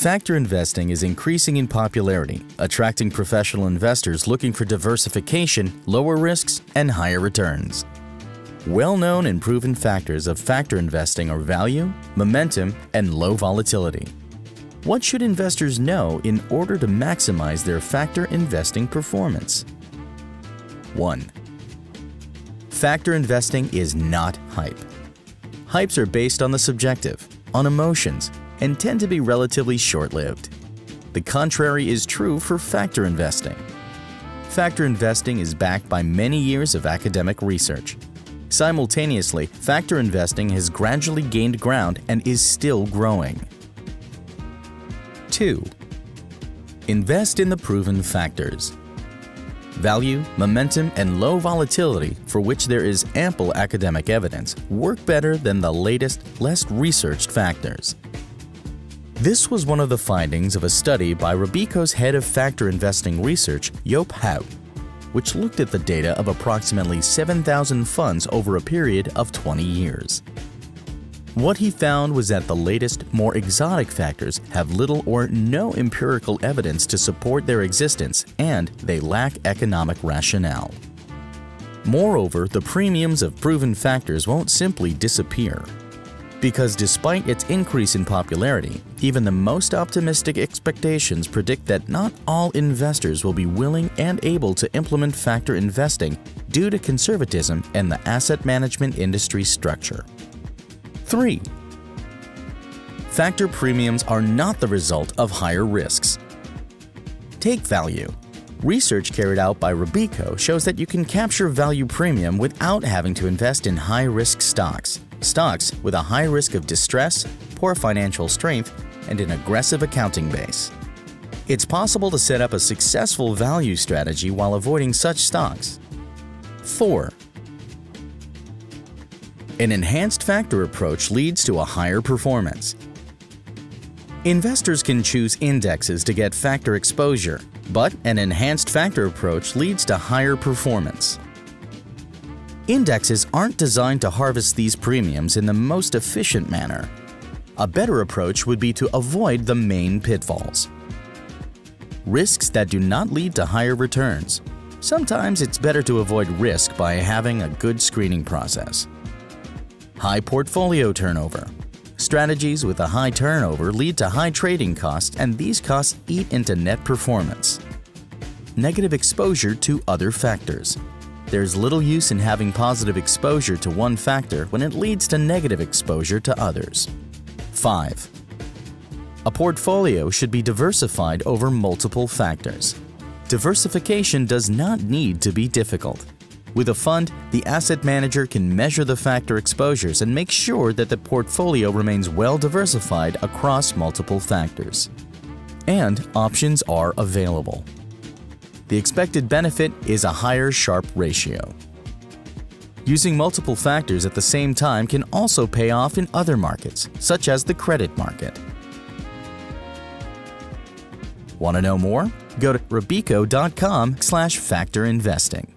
Factor investing is increasing in popularity, attracting professional investors looking for diversification, lower risks, and higher returns. Well-known and proven factors of factor investing are value, momentum, and low volatility. What should investors know in order to maximize their factor investing performance? 1. Factor investing is not hype. Hypes are based on the subjective, on emotions, and tend to be relatively short-lived. The contrary is true for factor investing. Factor investing is backed by many years of academic research. Simultaneously, factor investing has gradually gained ground and is still growing. 2. Invest in the proven factors. Value, momentum, and low volatility, for which there is ample academic evidence, work better than the latest, less researched factors. This was one of the findings of a study by Robeco's head of factor investing research, Joop Huij, which looked at the data of approximately 7,000 funds over a period of 20 years. What he found was that the latest, more exotic factors have little or no empirical evidence to support their existence and they lack economic rationale. Moreover, the premiums of proven factors won't simply disappear because despite its increase in popularity, even the most optimistic expectations predict that not all investors will be willing and able to implement factor investing due to conservatism and the asset management industry structure. 3. Factor premiums are not the result of higher risks. Take value. Research carried out by Robeco shows that you can capture value premium without having to invest in high-risk stocks stocks with a high risk of distress, poor financial strength, and an aggressive accounting base. It's possible to set up a successful value strategy while avoiding such stocks. 4. An enhanced factor approach leads to a higher performance. Investors can choose indexes to get factor exposure, but an enhanced factor approach leads to higher performance. Indexes aren't designed to harvest these premiums in the most efficient manner. A better approach would be to avoid the main pitfalls. Risks that do not lead to higher returns. Sometimes it's better to avoid risk by having a good screening process. High portfolio turnover. Strategies with a high turnover lead to high trading costs and these costs eat into net performance. Negative exposure to other factors. There's little use in having positive exposure to one factor when it leads to negative exposure to others. 5. A portfolio should be diversified over multiple factors. Diversification does not need to be difficult. With a fund, the asset manager can measure the factor exposures and make sure that the portfolio remains well diversified across multiple factors. And options are available. The expected benefit is a higher Sharpe ratio. Using multiple factors at the same time can also pay off in other markets, such as the credit market. Want to know more? Go to robeco.com slash factorinvesting.